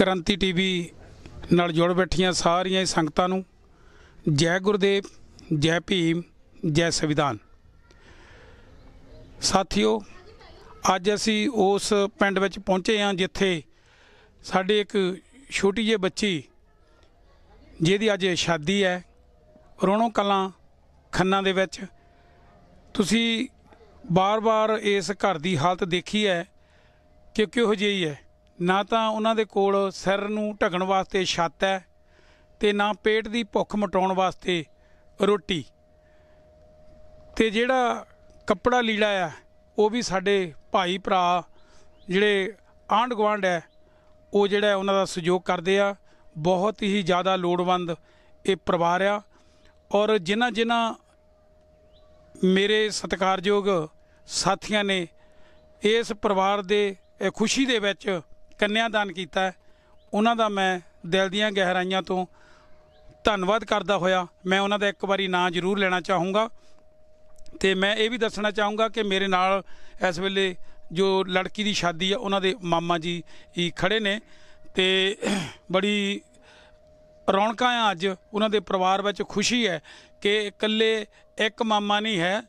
ਕ੍ਰਾਂਤੀ ਟੀਵੀ ਨਾਲ ਜੁੜ ਬੈਠੀਆਂ ਸਾਰੀਆਂ ਹੀ ਸੰਗਤਾਂ ਨੂੰ ਜੈ ਗੁਰਦੇਵ, ਜੈ ਭੀਮ, ਜੈ ਸੰਵਿਧਾਨ। ਸਾਥੀਓ, ਅੱਜ ਅਸੀਂ ਉਸ ਪਿੰਡ ਵਿੱਚ ਪਹੁੰਚੇ ਹਾਂ ਜਿੱਥੇ ਸਾਡੇ ਇੱਕ ਛੋਟੀ ਜਿਹੀ ਬੱਚੀ, ਜਿਹਦੀ ਅੱਜ ਸ਼ਾਦੀ ਹੈ ਰੋਣੋ ਕਲਾਂ ਖੰਨਾ ਦੇ ਵਿੱਚ। ਤੁਸੀਂ ਬਾਰ-ਬਾਰ ਇਸ ਘਰ ਦੀ ਹਾਲਤ ਦੇਖੀ ਹੈ ਕਿ ਕਿਹੋ ਜਿਹੀ ਹੈ? ਨਾ ਤਾਂ ਉਹਨਾਂ ਦੇ ਕੋਲ ਸਿਰ ਨੂੰ ਢਕਣ ਵਾਸਤੇ ਛੱਤ ਹੈ ਤੇ ਨਾ ਪੇਟ ਦੀ ਭੁੱਖ ਮਟਾਉਣ ਵਾਸਤੇ ਰੋਟੀ। ਤੇ ਜਿਹੜਾ ਕੱਪੜਾ ਲੀੜਾ ਆ, ਉਹ ਵੀ ਸਾਡੇ ਭਾਈ ਭਰਾ ਜਿਹੜੇ ਆਂਢ ਗੁਆਂਢ ਹੈ, ਉਹ ਜਿਹੜਾ ਉਹਨਾਂ ਦਾ ਸਹਿਯੋਗ ਕਰਦੇ ਆ। ਬਹੁਤ ਹੀ ਜ਼ਿਆਦਾ ਲੋੜਵੰਦ ਇਹ ਪਰਿਵਾਰ ਆ। ਔਰ ਜਿਨ੍ਹਾਂ ਜਿਨ੍ਹਾਂ ਮੇਰੇ ਸਤਿਕਾਰਯੋਗ ਸਾਥੀਆਂ ਨੇ ਇਸ ਪਰਿਵਾਰ ਦੇ ਖੁਸ਼ੀ ਦੇ ਵਿੱਚ ਕੰਨਿਆਦਾਨ ਕੀਤਾ ਉਹਨਾਂ ਦਾ ਮੈਂ ਦਿਲ ਦੀਆਂ ਗਹਿਰਾਈਆਂ ਤੋਂ ਧੰਨਵਾਦ ਕਰਦਾ ਹੋਇਆ। ਮੈਂ ਉਹਨਾਂ ਦਾ ਇੱਕ ਵਾਰੀ ਨਾਂ ਜ਼ਰੂਰ ਲੈਣਾ ਚਾਹੂੰਗਾ। ਤੇ ਮੈਂ ਇਹ ਵੀ ਦੱਸਣਾ ਚਾਹੂੰਗਾ ਕਿ ਮੇਰੇ ਨਾਲ ਇਸ ਵੇਲੇ ਜੋ ਲੜਕੀ ਦੀ ਸ਼ਾਦੀ ਆ, ਉਹਨਾਂ ਦੇ ਮਾਮਾ ਜੀ ਹੀ ਖੜੇ ਨੇ। ਤੇ ਬੜੀ ਰੌਣਕਾਂ ਆ ਅੱਜ। ਉਹਨਾਂ ਦੇ ਪਰਿਵਾਰ ਵਿੱਚ ਖੁਸ਼ੀ ਹੈ ਕਿ ਇਕੱਲੇ ਇੱਕ ਮਾਮਾ ਨਹੀਂ ਹੈ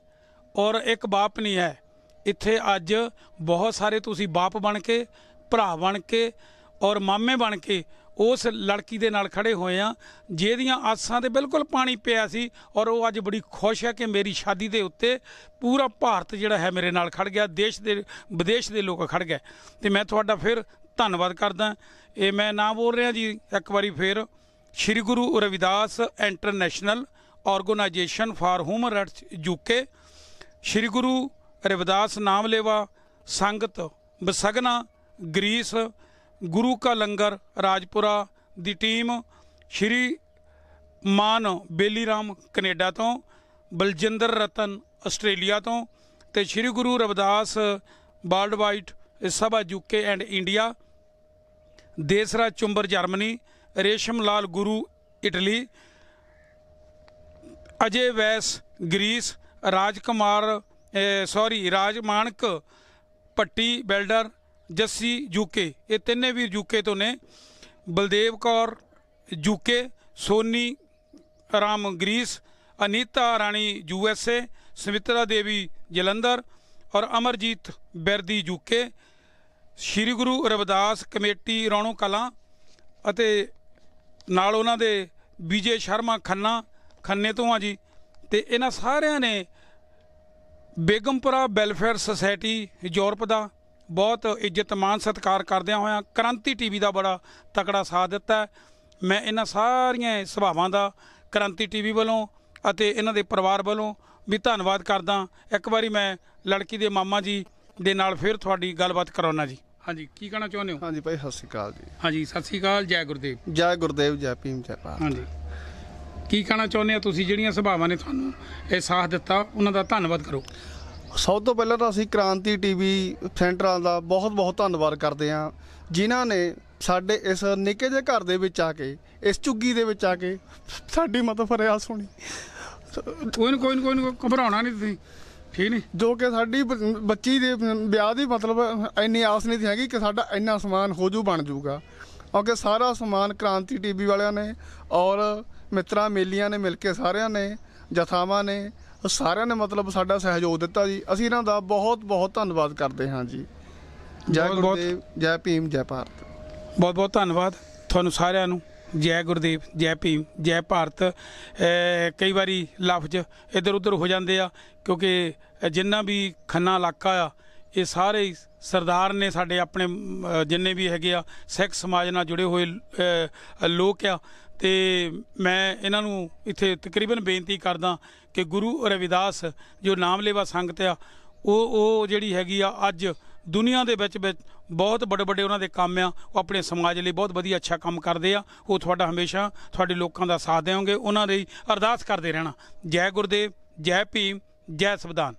ਔਰ ਇੱਕ ਬਾਪ ਨਹੀਂ ਹੈ। ਇੱਥੇ ਅੱਜ ਬਹੁਤ ਸਾਰੇ ਤੁਸੀਂ ਬਾਪ ਬਣ ਕੇ ਭਰਾ ਬਣ ਕੇ ਔਰ ਮਾਮੇ ਬਣ ਕੇ ਉਸ ਲੜਕੀ ਦੇ ਨਾਲ ਖੜੇ ਹੋਏ ਆ, ਜਿਹਦੀਆਂ ਆਸਾਂ ਤੇ ਬਿਲਕੁਲ ਪਾਣੀ ਪਿਆ ਸੀ ਔਰ ਉਹ ਅੱਜ ਬੜੀ ਖੁਸ਼ ਹੈ ਕਿ ਮੇਰੀ ਸ਼ਾਦੀ ਦੇ ਉੱਤੇ ਪੂਰਾ ਭਾਰਤ ਜਿਹੜਾ ਹੈ ਮੇਰੇ ਨਾਲ ਖੜ ਗਿਆ, ਦੇਸ਼ ਦੇ, ਵਿਦੇਸ਼ ਦੇ ਲੋਕ ਖੜ ਗਏ। ਤੇ ਮੈਂ ਤੁਹਾਡਾ ਫਿਰ ਧੰਨਵਾਦ ਕਰਦਾ। ਇਹ ਮੈਂ ਨਾ ਬੋਲ ਰਿਹਾ ਜੀ, ਇੱਕ ਵਾਰੀ ਫਿਰ Shri Guru Ravidas international organisation for human rights UK Shri Guru Ravidas ਨਾਮ ਲੇਵਾ ਸੰਗਤ ਬਸਗਨਾ ਗ੍ਰੀਸ, ਗੁਰੂ ਕਾ ਲੰਗਰ, ਰਾਜਪੁਰਾ ਦੀ ਟੀਮ ਸ਼੍ਰੀ ਮਾਨ ਬੇਲੀਰਾਮ ਕੈਨੇਡਾ ਤੋਂ, ਬਲਜਿੰਦਰ ਰਤਨ ਆਸਟ੍ਰੇਲੀਆ ਤੋਂ ਤੇ Shri Guru Ravidas, world wide Sabha UK and India Desraj Chumber Germany, Resham Lal Guru Italy, Ajay Vais Greece, Rajkumar sorry Raj Manak Patti builder Jassi UK. ਇਹ ਤਿੰਨੇ ਵੀਰ UK ਤੋਂ ਨੇ। Baldev Kaur UK, Soni Ram Greece, Anita Rani U S A, Sumitra Devi Jalandhar ਔਰ Amarjeet Birdi UK. Shri Guru Ravidas committee Rauno Kalan ਅਤੇ ਨਾਲ ਉਹਨਾਂ ਦੇ ਵਿਜੇ ਸ਼ਰਮਾ ਖੰਨਾ ਖੰਨੇ ਤੋਂ ਆ ਜੀ। ਤੇ ਇਹਨਾਂ ਸਾਰਿਆਂ ਨੇ ਬੇਗਮਪੁਰਾ ਵੈਲਫੇਅਰ ਸੁਸਾਇਟੀ ਯੂਰਪ ਦਾ ਬਹੁਤ ਇੱਜ਼ਤ ਮਾਨ ਸਤਿਕਾਰ ਕਰਦਿਆਂ ਹੋਇਆਂ ਕ੍ਰਾਂਤੀ ਟੀਵੀ ਦਾ ਬੜਾ ਤਕੜਾ ਸਾਥ ਦਿੱਤਾ। ਮੈਂ ਇਹਨਾਂ ਸਾਰੀਆਂ ਸਭਾਵਾਂ ਦਾ ਕ੍ਰਾਂਤੀ ਟੀਵੀ ਵੱਲੋਂ ਅਤੇ ਇਹਨਾਂ ਦੇ ਪਰਿਵਾਰ ਵੱਲੋਂ ਵੀ ਧੰਨਵਾਦ ਕਰਦਾ ਇੱਕ ਵਾਰੀ ਮੈਂ ਲੜਕੀ ਦੇ ਮਾਮਾ ਜੀ ਦੇ ਨਾਲ ਫਿਰ ਤੁਹਾਡੀ ਗੱਲਬਾਤ ਕਰਾਉਣਾ ਜੀ। ਹਾਂਜੀ ਕੀ ਕਹਿਣਾ ਚਾਹੁੰਦੇ ਹੋ? ਹਾਂਜੀ ਭਾਈ ਸਤਿ ਸ਼੍ਰੀ ਅਕਾਲ ਜੀ। ਹਾਂਜੀ ਸਤਿ ਸ੍ਰੀ ਅਕਾਲ ਜੈ ਗੁਰਦੇਵ। ਜੈ ਗੁਰਦੇਵ ਜੈ ਭੀਮ ਜੈ ਭਾਰਤ। ਹਾਂਜੀ। ਕੀ ਕਹਿਣਾ ਚਾਹੁੰਦੇ ਆ ਤੁਸੀਂ? ਜਿਹੜੀਆਂ ਸਭਾਵਾਂ ਨੇ ਤੁਹਾਨੂੰ ਇਹ ਸਾਥ ਦਿੱਤਾ ਉਹਨਾਂ ਦਾ ਧੰਨਵਾਦ ਕਰੋ। ਸਭ ਤੋਂ ਪਹਿਲਾਂ ਤਾਂ ਅਸੀਂ ਕ੍ਰਾਂਤੀ ਟੀਵੀ ਸੈਂਟਰਾਂ ਦਾ ਬਹੁਤ ਬਹੁਤ ਧੰਨਵਾਦ ਕਰਦੇ ਹਾਂ ਜਿਨ੍ਹਾਂ ਨੇ ਸਾਡੇ ਇਸ ਨਿੱਕੇ ਜਿਹੇ ਘਰ ਦੇ ਵਿੱਚ ਆ ਕੇ ਇਸ ਝੁੱਗੀ ਦੇ ਵਿੱਚ ਆ ਕੇ ਸਾਡੀ ਮਦਦ ਫਰਿਆਦ ਸੁਣੀ ਕੋਈ ਨਾ ਕੋਈ ਨਾ ਕੋਈ ਨਾ ਘਬਰਾਉਣਾ ਨਹੀਂ ਤੁਸੀਂ ਠੀਕ ਨਹੀਂ ਜੋ ਕਿ ਸਾਡੀ ਬੱਚੀ ਦੇ ਵਿਆਹ ਦੀ ਮਤਲਬ ਇੰਨੀ ਆਸ ਨਹੀਂ ਸੀ ਹੈਗੀ ਕਿ ਸਾਡਾ ਇੰਨਾ ਸਮਾਨ ਹੋ ਜੂ ਬਣ ਜੂਗਾ। ਕਿਉਂਕਿ ਸਾਰਾ ਸਮਾਨ ਕ੍ਰਾਂਤੀ ਟੀਵੀ ਵਾਲਿਆਂ ਨੇ ਔਰ ਮਿੱਤਰਾਂ ਮੇਲੀਆਂ ਨੇ ਮਿਲ ਕੇ ਸਾਰਿਆਂ ਨੇ ਜਥਾਵਾਂ ਨੇ ਸਾਰਿਆਂ ਨੇ ਮਤਲਬ ਸਾਡਾ ਸਹਿਯੋਗ ਦਿੱਤਾ ਜੀ। ਅਸੀਂ ਇਹਨਾਂ ਦਾ ਬਹੁਤ ਬਹੁਤ ਧੰਨਵਾਦ ਕਰਦੇ ਹਾਂ ਜੀ। ਜੈ ਬਹੁਤ- ਬਹੁਤ- ਗੁਰਦੇਵ ਜੈ ਭੀਮ ਜੈ ਭਾਰਤ। ਬਹੁਤ ਬਹੁਤ ਧੰਨਵਾਦ ਤੁਹਾਨੂੰ ਸਾਰਿਆਂ ਨੂੰ। ਜੈ ਗੁਰਦੇਵ ਜੈ ਭੀਮ ਜੈ ਭਾਰਤ। ਅਹ ਕਈ ਵਾਰੀ ਲਫ਼ਜ਼ ਇੱਧਰ ਉੱਧਰ ਹੋ ਜਾਂਦੇ ਆ ਕਿਉਂਕਿ ਜਿੰਨਾ ਵੀ ਖੰਨਾ ਇਲਾਕਾ ਆ ਇਹ ਸਾਰੇ ਸਰਦਾਰ ਨੇ ਸਾਡੇ ਆਪਣੇ ਜਿੰਨੇ ਵੀ ਹੈਗੇ ਆ, ਸਿੱਖ ਸਮਾਜ ਨਾਲ ਜੁੜੇ ਹੋਏ ਲੋਕ ਆ। ਤੇ ਮੈਂ ਇਹਨਾਂ ਨੂੰ ਇੱਥੇ ਤਕਰੀਬਨ ਬੇਨਤੀ ਕਰਦਾ ਕਿ ਗੁਰੂ ਰਵਿਦਾਸ ਜੋ ਨਾਮਲੇਵਾ ਸੰਗਤ ਆ, ਉਹ ਉਹ ਜਿਹੜੀ ਹੈਗੀ ਆ, ਅੱਜ ਦੁਨੀਆ ਦੇ ਵਿੱਚ ਵਿੱਚ ਬਹੁਤ ਵੱਡੇ ਵੱਡੇ ਉਹਨਾਂ ਦੇ ਕੰਮ ਆ। ਉਹ ਆਪਣੇ ਸਮਾਜ ਲਈ ਬਹੁਤ ਵਧੀਆ ਅੱਛਾ ਕੰਮ ਕਰਦੇ ਆ। ਉਹ ਤੁਹਾਡਾ ਹਮੇਸ਼ਾ ਤੁਹਾਡੇ ਲੋਕਾਂ ਦਾ ਸਾਥ ਦੇਵੋਗੇ ਉਹਨਾਂ ਲਈ ਅਰਦਾਸ ਕਰਦੇ ਰਹਿਣਾ। ਜੈ ਗੁਰਦੇਵ, ਜੈ ਭੀਮ, ਜੈ ਸੰਵਿਧਾਨ।